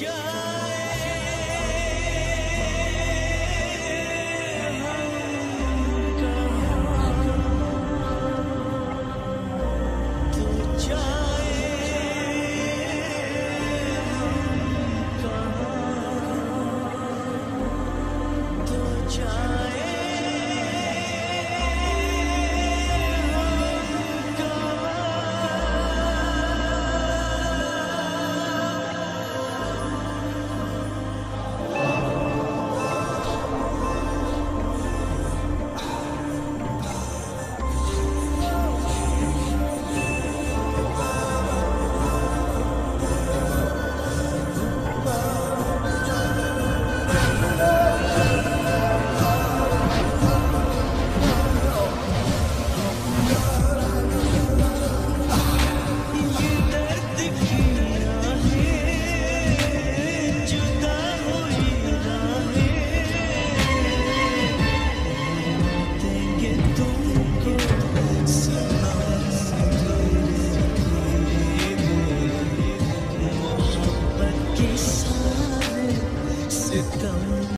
child. It's done.